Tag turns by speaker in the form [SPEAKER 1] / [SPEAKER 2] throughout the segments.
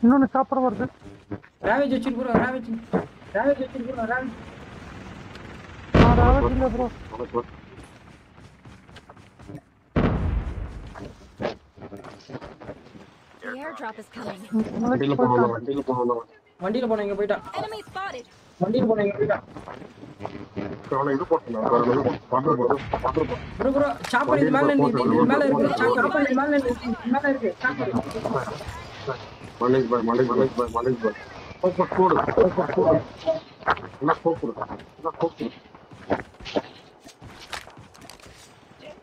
[SPEAKER 1] இன்னொன்னு சாப்பிட வருது.
[SPEAKER 2] ராவேஜ் வச்சிரு ப்ரோ ராவேஜ் ராவேஜ் வச்சிரு ப்ரோ ராவேஜ்
[SPEAKER 1] நான் ராவத் இல்ல ப்ரோ
[SPEAKER 3] airdrop is coming.
[SPEAKER 2] இங்க
[SPEAKER 3] Enemy spotted.
[SPEAKER 2] இங்க
[SPEAKER 4] அவனை இது பண்ற
[SPEAKER 2] ப்ரோ ப்ரோ சாப்பர் இது மேல இருக்கு மேல இருக்கு சாப்பர் இது மேல இருக்கு மேல இருக்கு சாப்பர்
[SPEAKER 4] மலேஷ் பாய் மலேஷ் பாய் பாய் மலேஷ் பாய் போப்பட் போடு போப்பட் போடு என்ன போப்புடு என்ன போப்புடு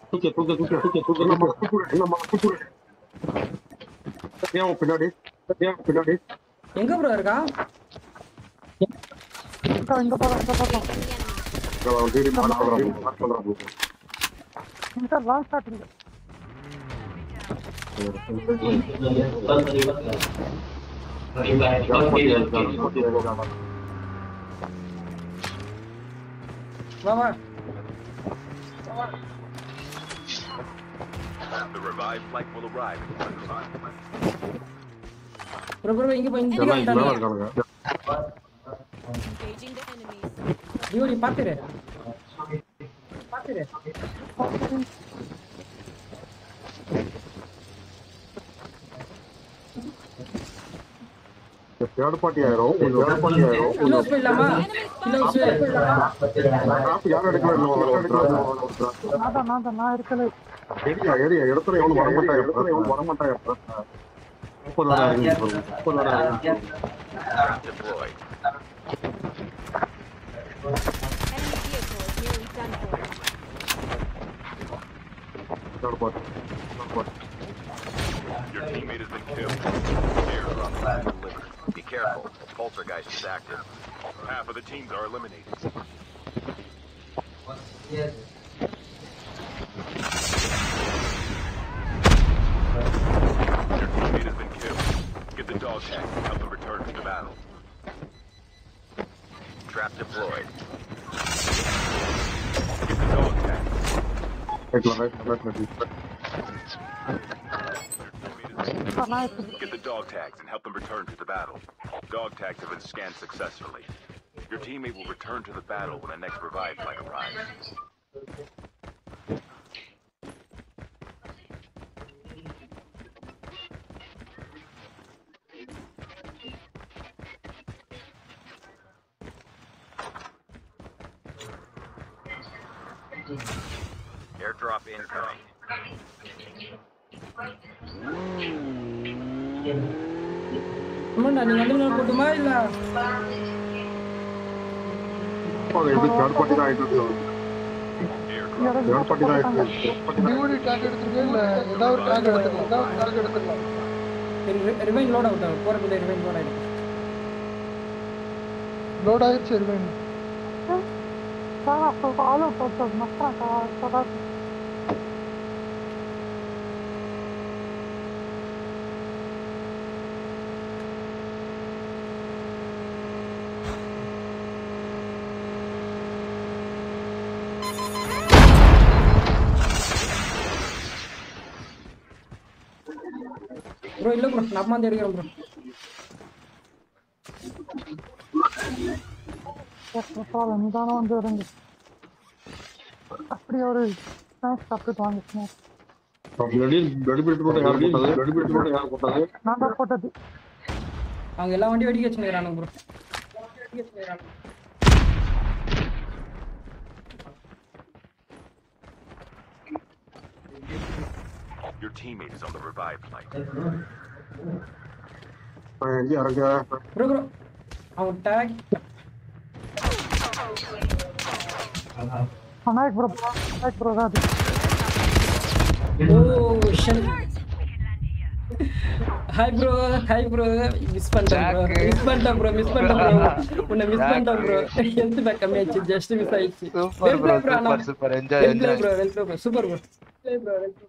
[SPEAKER 4] தூக்கி தூக்கி தூக்கி தூக்கி தூக்கி தூக்குடு என்ன மக தூக்குடு ஏன் பின்னாடி ஏன் பின்னாடி
[SPEAKER 2] எங்க ப்ரோ இருக்கா
[SPEAKER 1] இங்க இங்க போறோம் இங்க போறோம்
[SPEAKER 4] அவன் வீடு மார்க் பண்றான் மார்க் பண்றான்
[SPEAKER 1] இங்க long shot
[SPEAKER 2] Mama. Mama.
[SPEAKER 5] The revived flight will arrive in one time.
[SPEAKER 2] Bro,
[SPEAKER 4] bro.
[SPEAKER 3] Engaging the enemies.
[SPEAKER 4] Third party ஆயிரும். தேர்ட் பார்ட்டி ஆயிரும்.
[SPEAKER 2] கிலோஸ் போயிடலாமா
[SPEAKER 3] Enemy
[SPEAKER 2] கிலோஸ்
[SPEAKER 4] டிராப் யாரும் எடுக்கவே இல்லை
[SPEAKER 1] நான் நான்
[SPEAKER 4] ஏரியா ஏரியா. வரமாட்டாங்க? முப்பது வரை இறங்கி போகுது. முப்பது வரை. Third party third party.
[SPEAKER 5] Your Teammate has been killed. Airdrop has been delivered. Be careful. Poltergeist is active. Half of the teams are eliminated. Your teammate has been killed. Get the dog tag and help them return to the battle. Trap deployed. Get the dog tag.
[SPEAKER 4] Hey, Glover.
[SPEAKER 1] Glover, Glover.
[SPEAKER 5] Get the dog tags and help them return to the battle. Dog tags have been scanned successfully. Your teammate will return to the battle when the next revive flight arrives. Airdrop incoming.
[SPEAKER 2] போட்டுமா இல்ல
[SPEAKER 6] ஏதாவது டாக் எடுத்துக்கலாம் ஏதாவது எடுத்துக்கலாம்
[SPEAKER 2] ரிவைன் load out ஆகும் போறதுக்கு ரிவைன் load bro இல்லை ப்ரோ நான் வந்து எடுக்கிறேன் ப்ரோ
[SPEAKER 1] நிதானம் வந்து இறங்கு ஒரு ஸ்நாக்ஸ் சாப்பிட்டு
[SPEAKER 2] அவங்க எல்லா வண்டியும் வெடிக்க வச்சுக்கிறானுங்க
[SPEAKER 5] Your teammate is on the revive flight.
[SPEAKER 4] எங்க இறங்க
[SPEAKER 2] ப்ரோ ப்ரோ அவன் take
[SPEAKER 1] Nayak bro Nayak bro தான் அது
[SPEAKER 2] ஓ ஷன் hi bro hi bro miss பண்ணிட்டேன் ப்ரோ மிஸ் பண்ணிட்டேன் ப்ரோ மிஸ் பண்ணிட்டேன் ப்ரோ உன்னை மிஸ் பண்ணிட்டேன் bro health back கம்மியாச்சு just miss ஆயிடுச்சு
[SPEAKER 7] super bro super super enjoy
[SPEAKER 2] well play
[SPEAKER 7] enjoy
[SPEAKER 2] bro well play bro super bro play bro well play